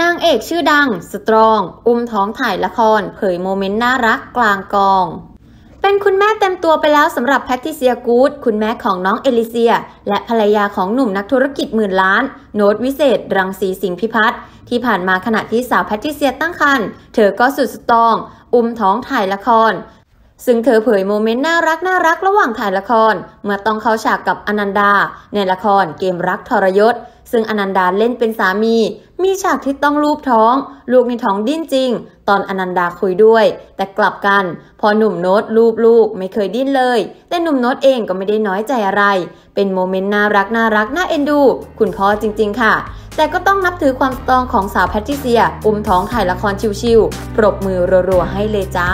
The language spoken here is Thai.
นางเอกชื่อดัง สตรอง อุ้มท้องถ่ายละคร เผยโมเมนต์น่ารักกลางกอง เป็นคุณแม่เต็มตัวไปแล้วสำหรับแพทริเซียกู๊ดคุณแม่ของน้องเอลิเซีย และภรรยาของหนุ่มนักธุรกิจหมื่นล้าน โน้ตวิเศษ รังสีสิงห์พิพัฒน์ที่ผ่านมาขณะที่สาวแพทริเซียตั้งครรภ์เธอก็สุดสตรอง อุ้มท้องถ่ายละครซึ่งเธอเผยโมเมนต์น่ารักน่ารักระหว่างถ่ายละคร เมื่อต้องเข้าฉากกับอนันดา ในละครเกมรักทรยศ ซึ่งอนันดาเล่นเป็นสามี มีฉากที่ต้องลูบท้อง ลูกในท้องดิ้นจริง ตอนอนันดาคุยด้วย แต่กลับกัน พอหนุ่มโน้ตลูบลูกไม่เคยดิ้นเลย แต่หนุ่มโน้ตเองก็ไม่ได้น้อยใจอะไร เป็นโมเมนต์น่ารักน่ารักน่าเอ็นดู คุณพ่อจริง ๆ ค่ะ แต่ก็ต้องนับถือความ strong ของสาวแพทริเซีย อุ้มท้องถ่ายละครชิวๆปรบมือรัวๆให้เลยจ้า